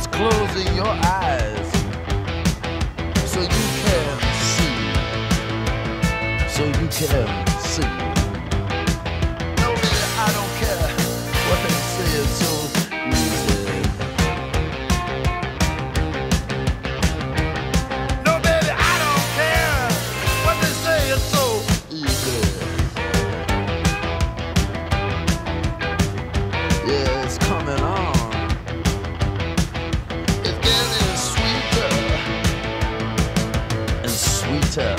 just closing your eyes so you can see. So you can see. Sweeter.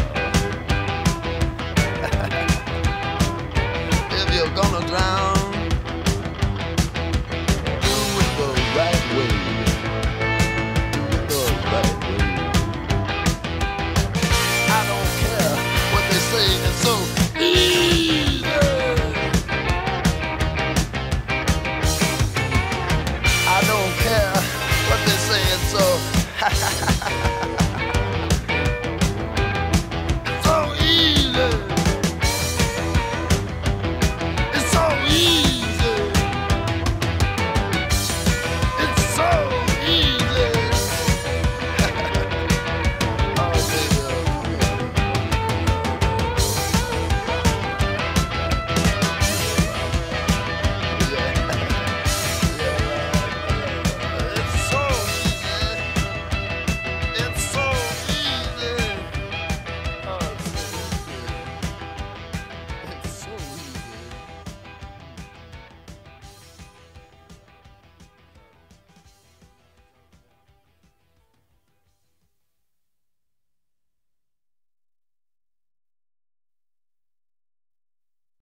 if you're gonna drown, do it the right way. Do it the right way. I don't care what they say, it's so easy. I don't care what they say, it's so